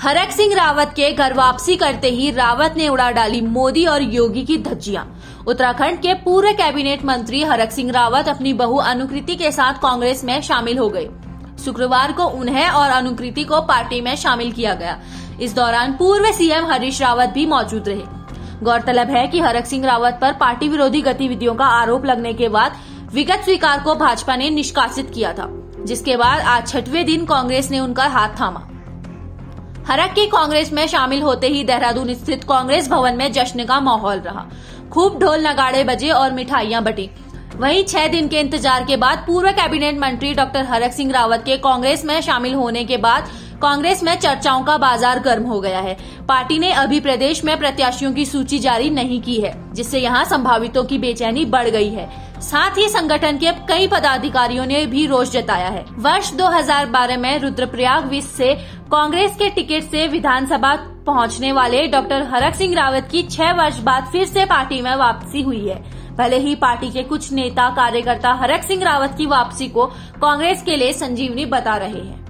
हरक सिंह रावत के घर वापसी करते ही रावत ने उड़ा डाली मोदी और योगी की धज्जियाँ। उत्तराखंड के पूर्व कैबिनेट मंत्री हरक सिंह रावत अपनी बहु अनुकृति के साथ कांग्रेस में शामिल हो गए। शुक्रवार को उन्हें और अनुकृति को पार्टी में शामिल किया गया। इस दौरान पूर्व सीएम हरीश रावत भी मौजूद रहे। गौरतलब है कि हरक सिंह रावत पर पार्टी विरोधी गतिविधियों का आरोप लगने के बाद विगत स्वीकार को भाजपा ने निष्कासित किया था, जिसके बाद आज छठवें दिन कांग्रेस ने उनका हाथ थामा। हरक के कांग्रेस में शामिल होते ही देहरादून स्थित कांग्रेस भवन में जश्न का माहौल रहा। खूब ढोल नगाड़े बजे और मिठाइयाँ बटी। वहीं छह दिन के इंतज़ार के बाद पूर्व कैबिनेट मंत्री डॉक्टर हरक सिंह रावत के कांग्रेस में शामिल होने के बाद कांग्रेस में चर्चाओं का बाज़ार गर्म हो गया है। पार्टी ने अभी प्रदेश में प्रत्याशियों की सूची जारी नहीं की है, जिससे यहाँ संभावितों की बेचैनी बढ़ गई है। साथ ही संगठन के कई पदाधिकारियों ने भी रोष जताया है। वर्ष 2012 में रुद्रप्रयाग विस से कांग्रेस के टिकट से विधानसभा पहुँचने वाले डॉक्टर हरक सिंह रावत की छह वर्ष बाद फिर से पार्टी में वापसी हुई है। भले ही पार्टी के कुछ नेता कार्यकर्ता हरक सिंह रावत की वापसी को कांग्रेस के लिए संजीवनी बता रहे हैं।